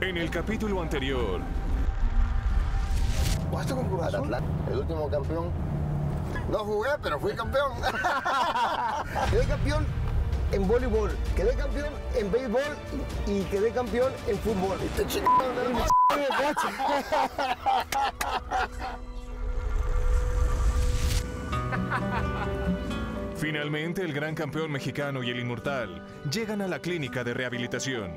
En el capítulo anterior, ¿Jugaste con Cruz Azul? El último campeón. No jugué, pero fui campeón. Quedé campeón en voleibol, quedé campeón en béisbol y quedé campeón en fútbol. Te finalmente el gran campeón mexicano y el inmortal llegan a la clínica de rehabilitación.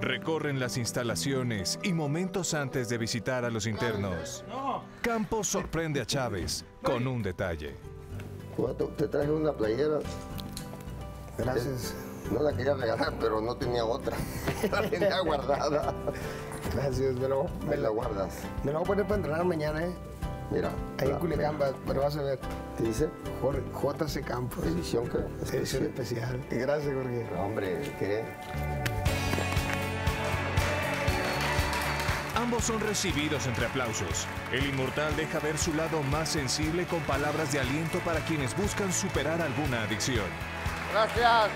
Recorren las instalaciones y momentos antes de visitar a los internos. Campos sorprende a Chávez con un detalle. Te traje una playera. Gracias, No la quería regalar, pero no tenía otra. La tenía guardada. gracias. Me lo, me, la guardas. me lo voy a poner para entrenar mañana, ¿eh? Mira. Ahí en la- Culiacán, va- pero vas a ver. ¿Te dice? Jorge- JC Campos. Edición que. Edición especial. Gracias, Jorge. No, Hombre, ¿qué? Ambos son recibidos entre aplausos. El inmortal deja ver su lado más sensible con palabras de aliento para quienes buscan superar alguna adicción. Gracias.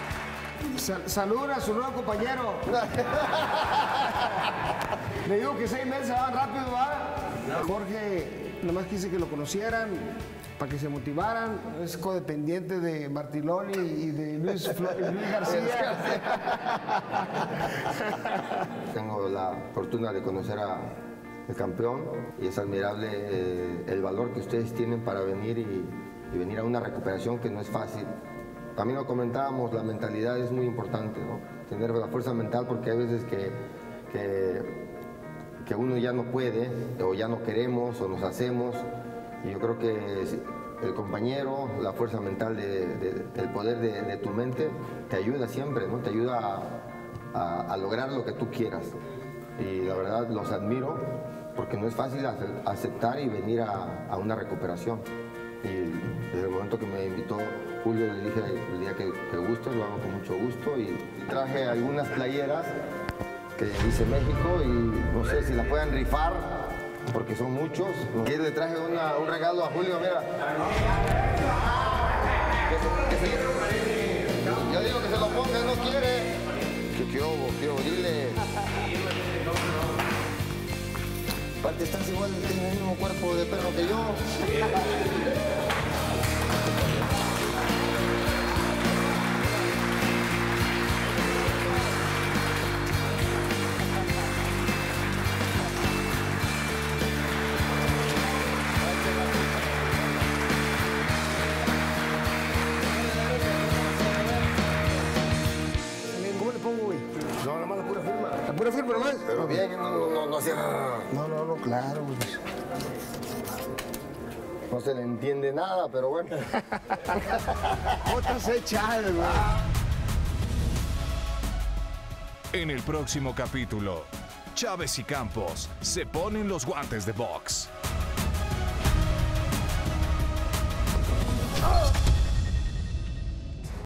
Sal- saluden a su nuevo compañero. Le digo que seis meses van rápido, ¿va? Jorge, nomás quise que lo conocieran, para que se motivaran. Es codependiente de Martiloni y de Luis, Flo- Luis García. Tengo la fortuna de conocer a el campeón y es admirable eh, el valor que ustedes tienen para venir y, y venir a una recuperación que no es fácil. También lo comentábamos, la mentalidad es muy importante, ¿no? Tener la fuerza mental porque hay veces que, que, que uno ya no puede o ya no queremos o nos hacemos y yo creo que el compañero, la fuerza mental, de- de- el poder de, tu mente te ayuda siempre, ¿no? Te ayuda a, lograr lo que tú quieras. Y la verdad los admiro porque no es fácil ace- aceptar y venir a, una recuperación. Y desde el momento que me invitó Julio le dije el día que, que lo hago con mucho gusto y traje algunas playeras que dice México y no sé si la puedan rifar porque son muchos. Que le traje una- un regalo a Julio, mira. Yo digo que se lo ponga, él no quiere. Que qué obo, qué obo, dile. Aparte estás igual, tienes el mismo cuerpo de perro que yo. Firma. ¿La pura firma nomás? Pero bien, no, no, no, no hacía No, no, no, claro, güey. No se le entiende nada, pero bueno. Chávez, güey. En el próximo capítulo, Chávez y Campos se ponen los guantes de box. ¡Ah!